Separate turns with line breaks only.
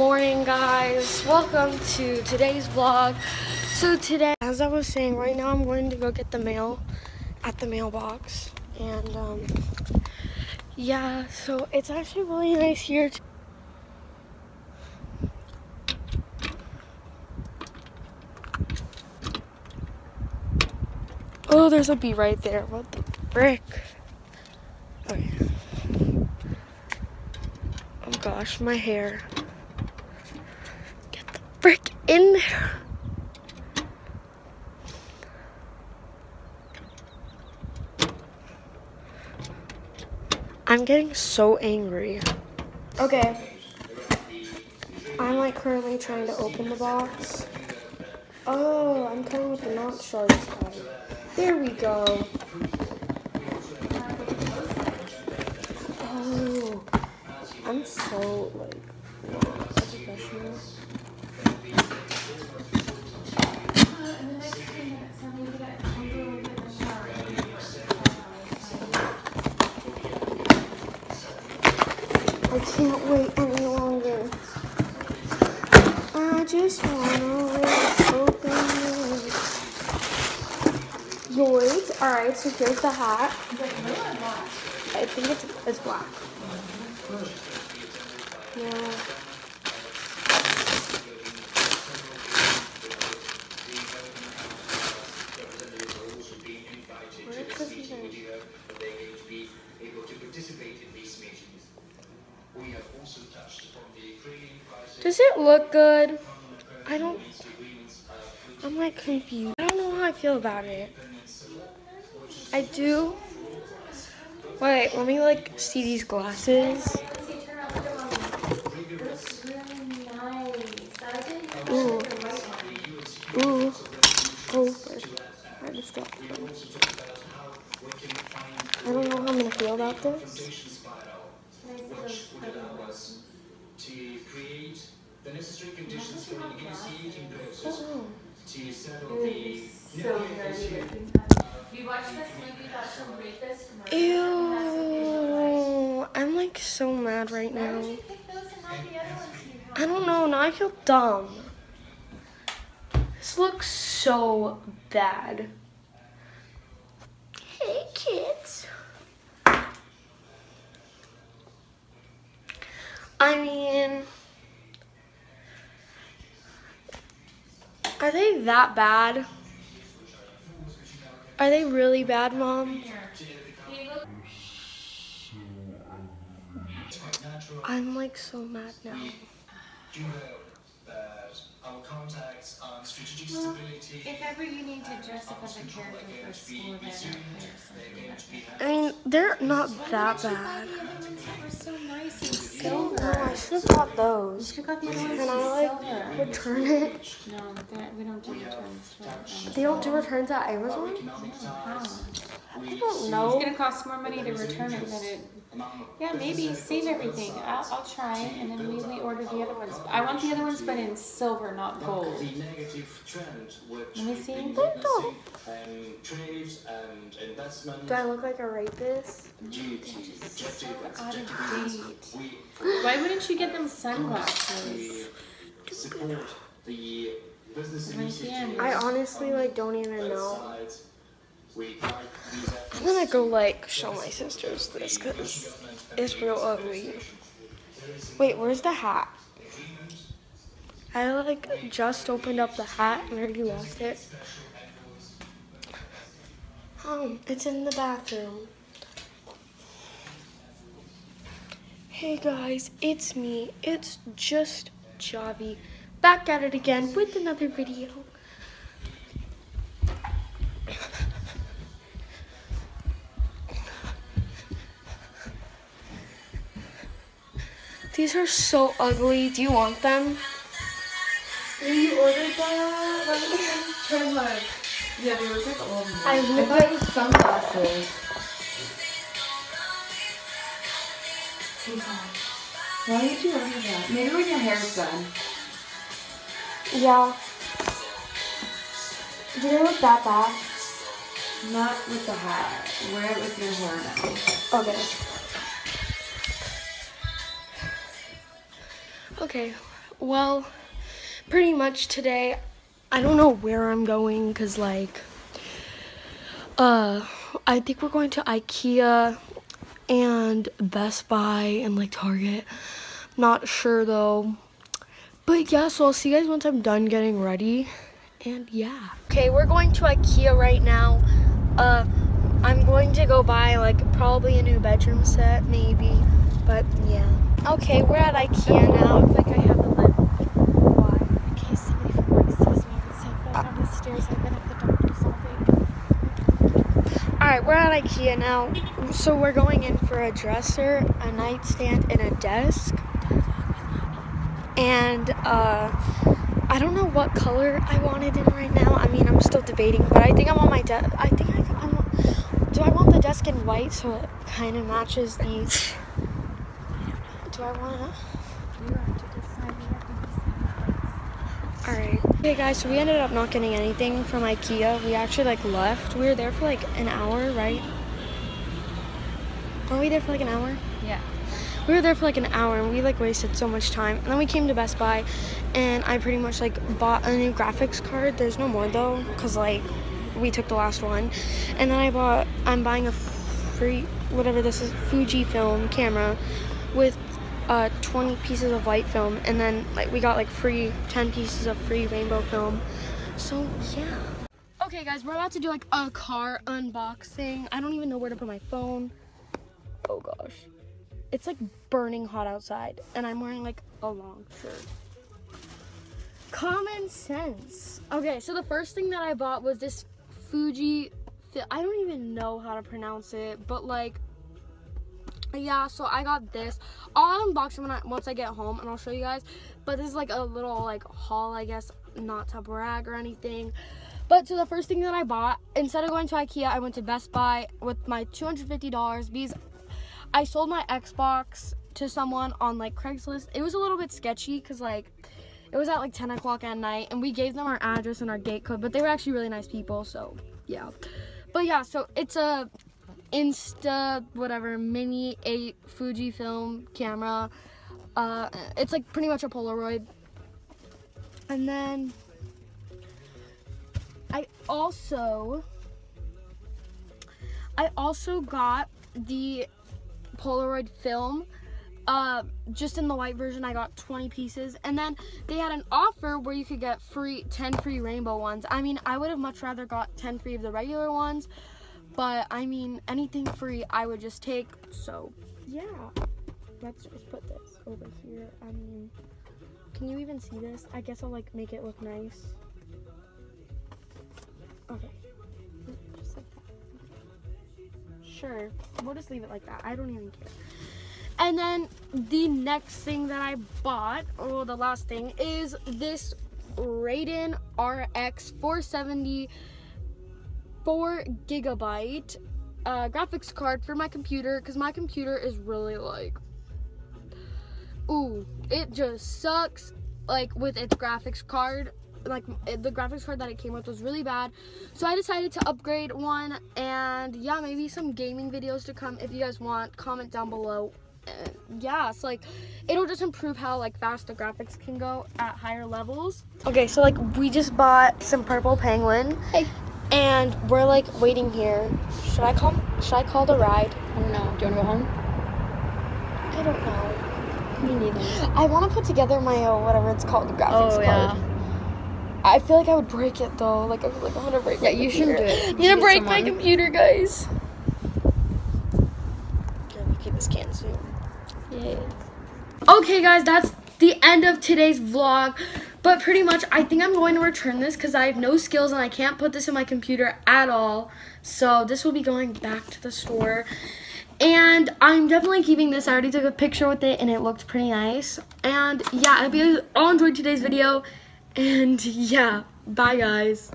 morning guys. Welcome to today's vlog. So today as i was saying right now i'm going to go get the mail at the mailbox. And um yeah so it's actually really nice here. Oh there's a bee right there. What the frick? Okay. Oh gosh my hair in there. I'm getting so angry. Okay. I'm like currently trying to open the box. Oh, I'm coming with the not sharp side. There we go. Oh, I'm so like I can't wait any longer. I just wanna open it. Yours. Alright, so here's the hat. I think it's it's black. Yeah. Look good? I don't, I'm like confused. I don't know how I feel about it. I do. Wait, let me like see these glasses. Ooh. Ooh. Oh, I just got I don't know how I'm gonna feel about this to the necessary conditions for the initiating process oh. to settle the so you watch this movie about some rapist Ew, I'm like so mad right now. I don't know, now I feel dumb. This looks so bad. Hey kids. I mean, are they that bad? Are they really bad, Mom? I'm like so mad now our contacts on strategic well, stability. If ever you need to dress up as a character for school, I mean, they're not that bad. so nice and silver. No, I should have got those. You should have got the other ones Can I like silver. return it? No, we don't do returns. Um, they don't do returns at Amazon? How? Oh, I don't know.
It's gonna cost more money to return it than it yeah, maybe save everything. I'll, I'll try, and then maybe we order the other ones. I want the other ones, but in silver, not gold. Let me see.
do Do I look like a rapist?
So out of date. Why wouldn't you get them sunglasses?
I honestly like don't even know. I'm gonna go like show my sisters this because it's real ugly. Wait, where's the hat? I like just opened up the hat and already lost it. Oh, it's in the bathroom. Hey guys, it's me. It's just Javi. Back at it again with another video. These are so ugly. Do you want them?
You ordered that? Let me turn my. Yeah, they were like old.
I, I
thought it was sunglasses. Why did you order that? Maybe when your hair's done.
Yeah. Do they look that bad?
Not with the hat. Wear it with your hair now.
Okay. Okay, well, pretty much today, I don't know where I'm going because, like, uh, I think we're going to IKEA and Best Buy and, like, Target. Not sure, though. But, yeah, so I'll see you guys once I'm done getting ready. And, yeah. Okay, we're going to IKEA right now. Uh, I'm going to go buy, like, probably a new bedroom set, maybe. But, yeah. Okay, we're at IKEA now.
Like I have. Why? In case somebody from work sees me and stuff. But on the stairs, I've been at the doctor's all day.
Alright, we're at IKEA now. So we're going in for a dresser, a nightstand, and a desk. And uh, I don't know what color I wanted in right now. I mean, I'm still debating, but I think I want my desk. I think I, I want. Do I want the desk in white so it kind of matches the do I want to? You have to decide. You have to decide. Alright. Okay guys, so we ended up not getting anything from Ikea. We actually like left. We were there for like an hour, right? Were we there for like an hour?
Yeah.
We were there for like an hour and we like wasted so much time. And then we came to Best Buy and I pretty much like bought a new graphics card. There's no more though, cause like we took the last one. And then I bought, I'm buying a free, whatever this is, Fujifilm camera with uh, 20 pieces of white film and then like we got like free 10 pieces of free rainbow film. So yeah. Okay guys we're about to do like a car unboxing. I don't even know where to put my phone. Oh gosh. It's like burning hot outside and i'm wearing like a long shirt. Common sense. Okay so the first thing that i bought was this fuji i don't even know how to pronounce it but like yeah so i got this. I'll unbox it when I, once i get home and i'll show you guys. But this is like a little like haul i guess. Not to brag or anything. But so the first thing that i bought instead of going to ikea i went to best buy with my 250 dollars because i sold my xbox to someone on like craigslist. It was a little bit sketchy because like it was at like 10 o'clock at night and we gave them our address and our gate code but they were actually really nice people so yeah. But yeah so it's a Insta whatever mini 8 Fujifilm camera. Uh, it's like pretty much a Polaroid. And then I also I also got the Polaroid film. Uh, just in the white version, I got 20 pieces. And then they had an offer where you could get free 10 free rainbow ones. I mean, I would have much rather got 10 free of the regular ones. But I mean, anything free I would just take. So yeah, let's just put this over here. I mean, can you even see this? I guess I'll like make it look nice. Okay, just like that. Sure, we'll just leave it like that. I don't even care. And then the next thing that I bought, or the last thing, is this Radeon RX 470 four gigabyte uh, graphics card for my computer because my computer is really like, ooh, it just sucks like with its graphics card. Like the graphics card that it came with was really bad, so I decided to upgrade one. And yeah, maybe some gaming videos to come. If you guys want, comment down below. And yeah, it's like it'll just improve how like fast the graphics can go at higher levels. Okay, so like we just bought some purple penguin. Hey and we're like waiting here. Should I call? Should I call the ride?
I don't know. Do you want to go home?
I don't know.
Me neither.
I want to put together my uh, whatever it's called, the graphics
oh,
card. Yeah. I feel like I would break it though. Like I feel like I'm gonna break.
Yeah, you shouldn't do it.
I'm gonna break someone. my computer, guys. Here, keep this can soon.
Yeah.
Okay, guys, that's the end of today's vlog. But pretty much, I think I'm going to return this because I have no skills and I can't put this in my computer at all. So this will be going back to the store. And I'm definitely keeping this. I already took a picture with it and it looked pretty nice. And yeah, I hope you all enjoyed today's video. And yeah, bye guys.